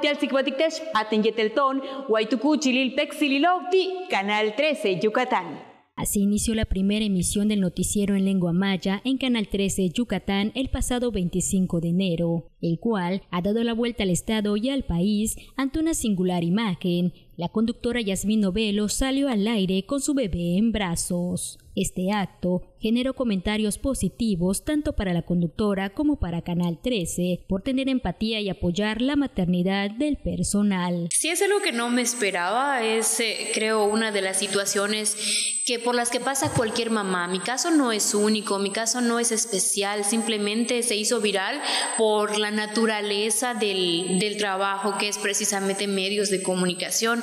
Tial sikbatiktesh Canal 13, Yucatán. Así inició la primera emisión del noticiero en lengua maya en Canal 13 Yucatán el pasado 25 de enero, el cual ha dado la vuelta al Estado y al país ante una singular imagen. La conductora Yasmín Novelo salió al aire con su bebé en brazos. Este acto generó comentarios positivos tanto para la conductora como para Canal 13 por tener empatía y apoyar la maternidad del personal. Si es algo que no me esperaba, es eh, creo una de las situaciones que por las que pasa cualquier mamá. Mi caso no es único, mi caso no es especial, simplemente se hizo viral por la naturaleza del, del trabajo que es precisamente medios de comunicación.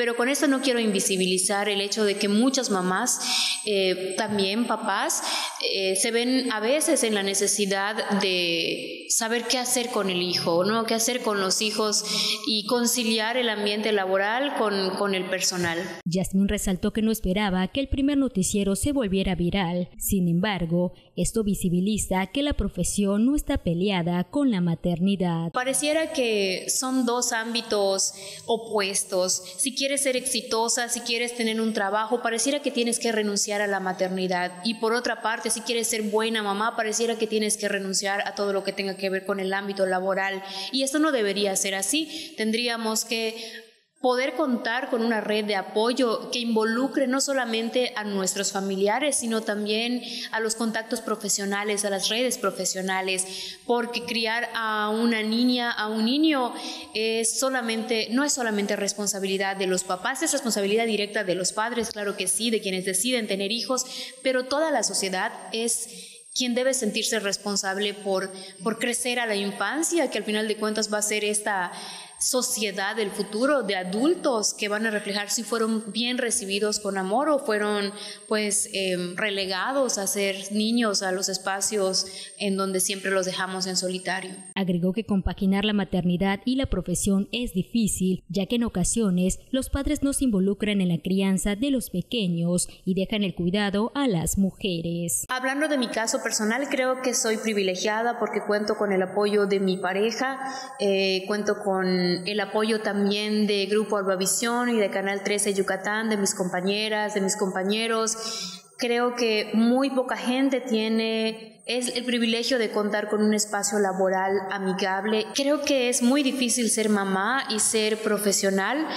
Pero con esto no quiero invisibilizar el hecho de que muchas mamás, eh, también papás, eh, se ven a veces en la necesidad de saber qué hacer con el hijo, ¿no? qué hacer con los hijos y conciliar el ambiente laboral con, con el personal. Jasmine resaltó que no esperaba que el primer noticiero se volviera viral. Sin embargo, esto visibiliza que la profesión no está peleada con la maternidad. Pareciera que son dos ámbitos opuestos. Si quieres ser exitosa, si quieres tener un trabajo, pareciera que tienes que renunciar a la maternidad. Y por otra parte, si quieres ser buena mamá, pareciera que tienes que renunciar a todo lo que tenga que ver con el ámbito laboral. Y esto no debería ser así. Tendríamos que poder contar con una red de apoyo que involucre no solamente a nuestros familiares, sino también a los contactos profesionales, a las redes profesionales, porque criar a una niña, a un niño, es solamente, no es solamente responsabilidad de los papás, es responsabilidad directa de los padres, claro que sí, de quienes deciden tener hijos, pero toda la sociedad es quien debe sentirse responsable por, por crecer a la infancia, que al final de cuentas va a ser esta sociedad del futuro de adultos que van a reflejar si fueron bien recibidos con amor o fueron pues em, relegados a ser niños a los espacios en donde siempre los dejamos en solitario. Agregó que compaginar la maternidad y la profesión es difícil, ya que en ocasiones los padres no se involucran en la crianza de los pequeños y dejan el cuidado a las mujeres. Hablando de mi caso personal, creo que soy privilegiada porque cuento con el apoyo de mi pareja, eh, cuento con el apoyo también de Grupo Albavisión y de Canal 13 Yucatán, de mis compañeras, de mis compañeros. Creo que muy poca gente tiene es el privilegio de contar con un espacio laboral amigable. Creo que es muy difícil ser mamá y ser profesional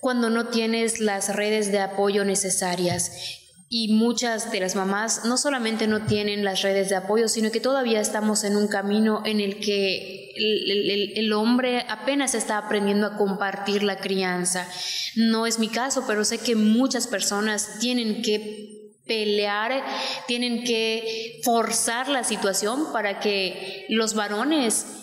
cuando no tienes las redes de apoyo necesarias y muchas de las mamás no solamente no tienen las redes de apoyo, sino que todavía estamos en un camino en el que el, hombre apenas está aprendiendo a compartir la crianza. No es mi caso, pero sé que muchas personas tienen que pelear, tienen que forzar la situación para que los varones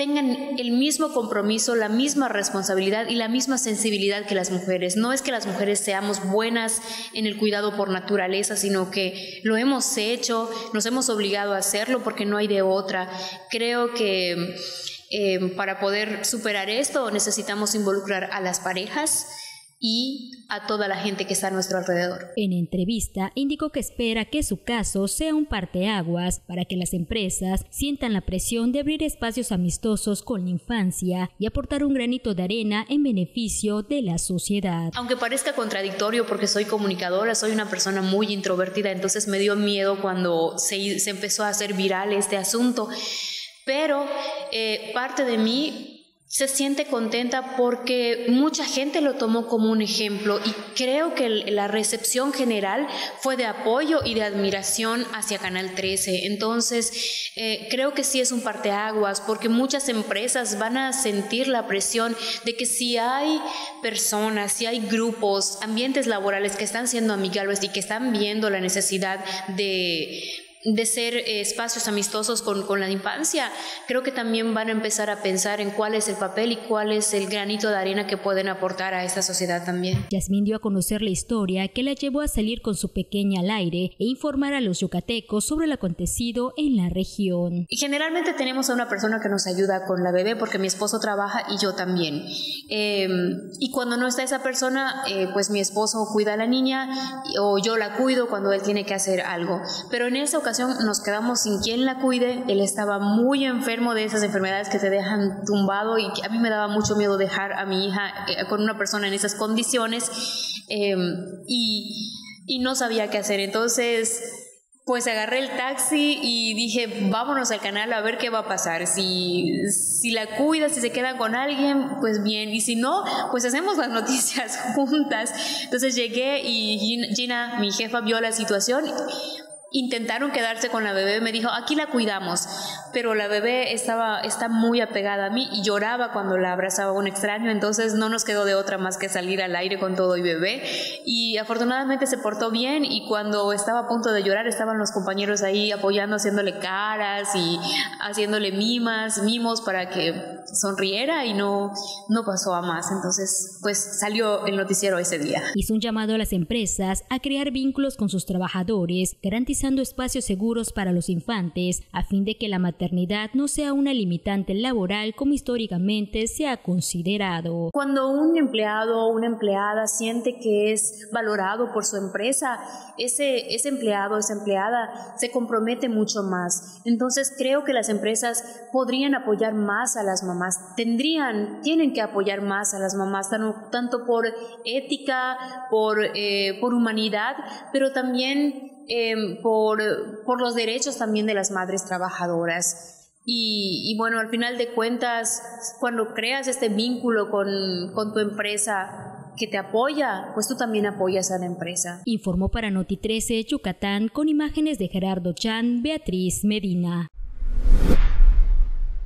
tengan el mismo compromiso, la misma responsabilidad y la misma sensibilidad que las mujeres. No es que las mujeres seamos buenas en el cuidado por naturaleza, sino que lo hemos hecho, nos hemos obligado a hacerlo porque no hay de otra. Creo que eh, para poder superar esto necesitamos involucrar a las parejas, y a toda la gente que está a nuestro alrededor. En entrevista indicó que espera que su caso sea un parteaguas para que las empresas sientan la presión de abrir espacios amistosos con la infancia y aportar un granito de arena en beneficio de la sociedad. Aunque parezca contradictorio porque soy comunicadora, soy una persona muy introvertida, entonces me dio miedo cuando se, se empezó a hacer viral este asunto, pero eh, parte de mí se siente contenta porque mucha gente lo tomó como un ejemplo y creo que la recepción general fue de apoyo y de admiración hacia Canal 13. Entonces, eh, creo que sí es un parteaguas porque muchas empresas van a sentir la presión de que si hay personas, si hay grupos, ambientes laborales que están siendo amigables y que están viendo la necesidad de de ser eh, espacios amistosos con, con, la infancia, creo que también van a empezar a pensar en cuál es el papel y cuál es el granito de arena que pueden aportar a esta sociedad también. Yasmín dio a conocer la historia que la llevó a salir con su pequeña al aire e informar a los yucatecos sobre lo acontecido en la región. Y generalmente tenemos a una persona que nos ayuda con la bebé porque mi esposo trabaja y yo también. Em, y cuando no está esa persona, eh, pues mi esposo cuida a la niña o yo la cuido cuando él tiene que hacer algo. Pero en esa ocasión ocasión nos quedamos sin quien la cuide. Él estaba muy enfermo de esas enfermedades que te dejan tumbado y a mí me daba mucho miedo dejar a mi hija eh, con una persona en esas condiciones em, y, y no sabía qué hacer. Entonces pues agarré el taxi y dije, vámonos al canal a ver qué va a pasar. Si, si la cuida, si se queda con alguien, pues bien. Y si no, pues hacemos las noticias juntas. Entonces llegué y Gina, mi jefa, vio la situación intentaron quedarse con la bebé, me dijo, aquí la cuidamos, pero la bebé estaba, está muy apegada a mí y lloraba cuando la abrazaba un extraño, entonces no nos quedó de otra más que salir al aire con todo y bebé. Y afortunadamente se portó bien y cuando estaba a punto de llorar estaban los compañeros ahí apoyando, haciéndole caras y haciéndole mimas, mimos para que sonriera y no, no pasó a más. Entonces, pues salió el noticiero ese día. Hizo un llamado a las empresas a crear vínculos con sus trabajadores, garantizando espacios seguros para los infantes a fin de que la maternidad no sea una limitante laboral como históricamente se ha considerado. Cuando un empleado o una empleada siente que es valorado por su empresa, ese, ese empleado esa empleada se compromete mucho más. Entonces creo que las empresas podrían apoyar más a las mamás, tendrían, tienen que apoyar más a las mamás, tanto, por ética, por, eh, por humanidad, pero también Em, por, por, los derechos también de las madres trabajadoras. Y, bueno, al final de cuentas, cuando creas este vínculo con, con tu empresa que te apoya, pues tú también apoyas a la empresa. Informó para Noti 13 Yucatán con imágenes de Gerardo Chan, Beatriz Medina.